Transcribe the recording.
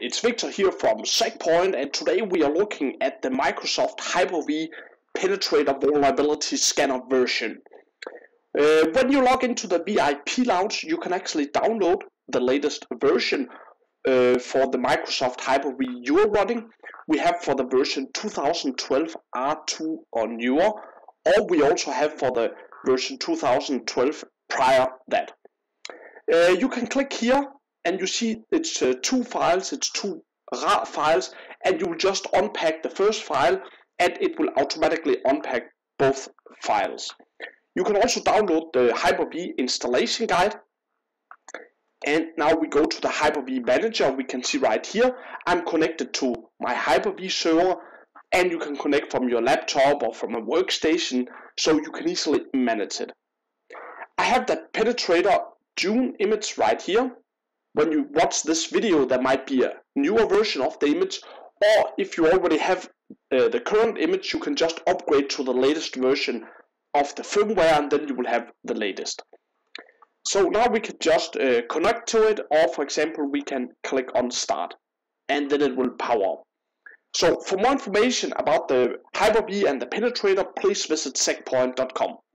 It's Victor here from SecPoint and today we are looking at the Microsoft Hyper-V Penetrator Vulnerability Scanner version. Uh, when you log into the VIP Lounge you can actually download the latest version uh, for the Microsoft Hyper-V you're running. We have for the version 2012 R2 or newer or we also have for the version 2012 prior that. Uh, you can click here and you see it's uh, two files, it's two RAR files, and you will just unpack the first file and it will automatically unpack both files. You can also download the Hyper-V installation guide. And now we go to the Hyper-V manager. We can see right here, I'm connected to my Hyper-V server and you can connect from your laptop or from a workstation so you can easily manage it. I have that penetrator June image right here when you watch this video there might be a newer version of the image or if you already have uh, the current image you can just upgrade to the latest version of the firmware and then you will have the latest. So now we can just uh, connect to it or for example we can click on start and then it will power up. So for more information about the Hyper-V and the Penetrator please visit secpoint.com.